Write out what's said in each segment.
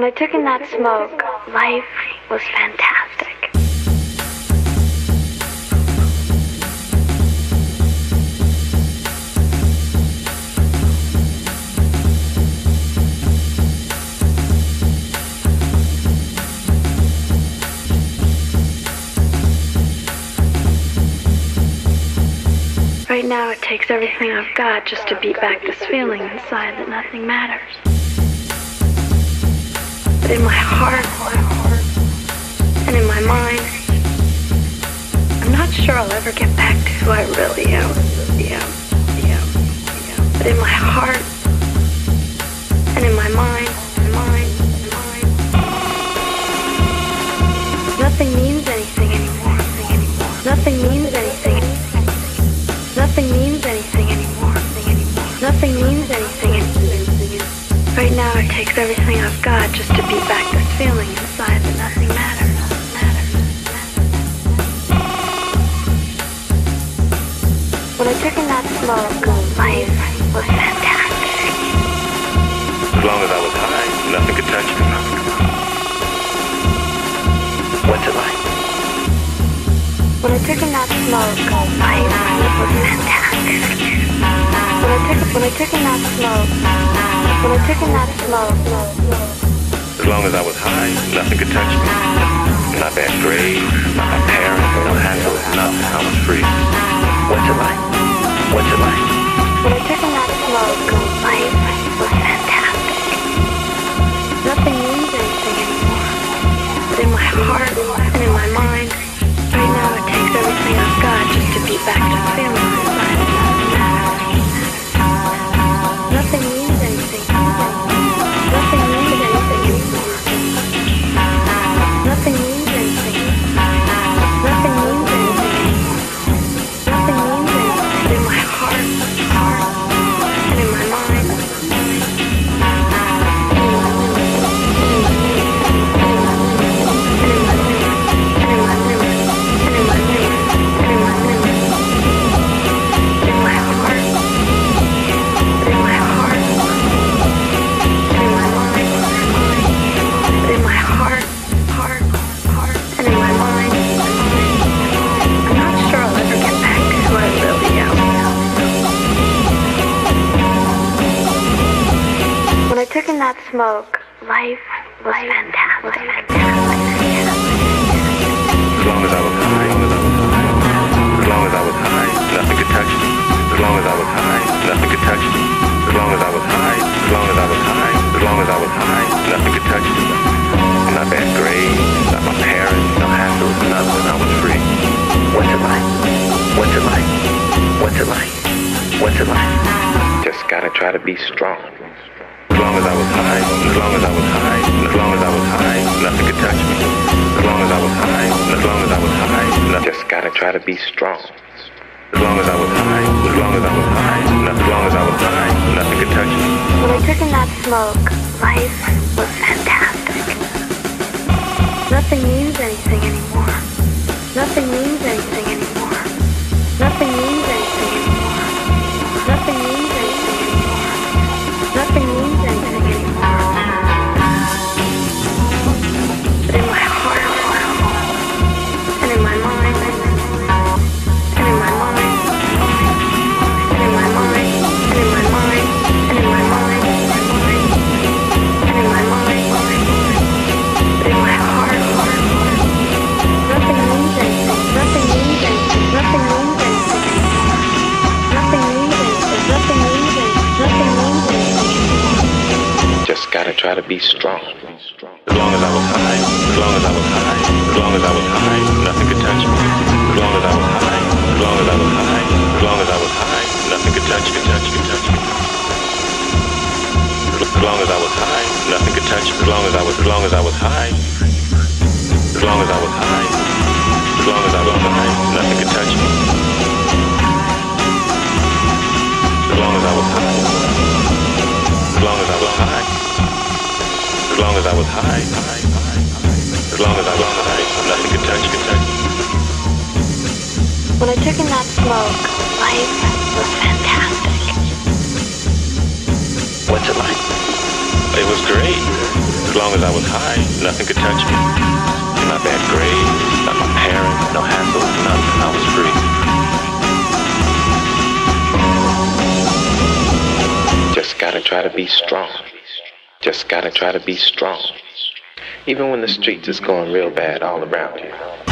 When I took in that smoke, life was fantastic. Right now, it takes everything I've got just to beat back this feeling inside that nothing matters. In my heart and in my mind, I'm not sure I'll ever get back to who I really am. Yeah, yeah, yeah. But in my heart and in my mind, mind, mind, nothing means anything anymore. Nothing means anything. Nothing means anything anymore. Nothing means anything. Right now, it takes everything I've got just to As long as I was high, nothing could touch me. What's it like? When I took in that smoke, life was fantastic. When I took when I took in that smoke, when I took in that smoke, As long as I was high, nothing could touch me. Not that grave, not my parents, no hassle, nothing. I was free. What's it like? What's it like? when I took in that smoke, life was fantastic. Nothing means anything anymore. But in my heart that smoke, life was fantastic. As long as I was high, as long as I was high, nothing could touch me. As long as I was high, nothing could touch me. As long as I was high, as long as I was high, as long as I was high, nothing could touch me. Not that grave, not my parents, no hassle, nothing. I was free. What's it like? What's it like? What's it like? What's it like? Just gotta try to be strong. As long as I was high, as long as I was high, as long as I was high, nothing could touch me. As long as I was high, as long as I was high, no- just gotta try to be strong. As long as I was high, as long as I was high, no- as long as I was high, nothing could touch me. When I took in that smoke, life was fantastic. Nothing means anything anymore. Nothing means try to be strong. As long as I was high, as long as I was high, as long as I was high, nothing could touch me. As long as I was high, as long as I was high, as long as I was high, nothing could touch me, touch me, touch me. As long as I was high, nothing could touch me. As long as I was, as long as I was high, as long as I was high, as long as I was high, nothing could touch me. High, as long as I was high, nothing could touch me, when I took in that smoke life was fantastic What's it like? It was great. As long as I was high, nothing could touch me. Not bad grades, not my parents, no hassles, nothing. I was free. Just gotta try to be strong. Just gotta try to be strong. Even when the streets is going real bad all around you. Right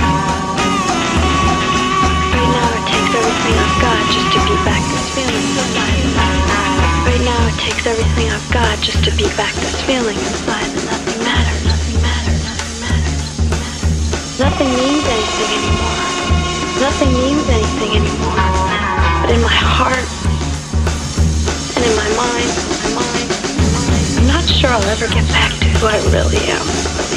now it takes everything I've got just to beat back this feeling. Right now it takes everything I've got just to beat back this feeling inside that nothing matters, nothing matters, nothing matters, nothing means anything anymore. Nothing means anything anymore. But in my heart and in my mind, sure I'll ever get back to who I really am.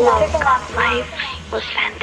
Life was fantastic.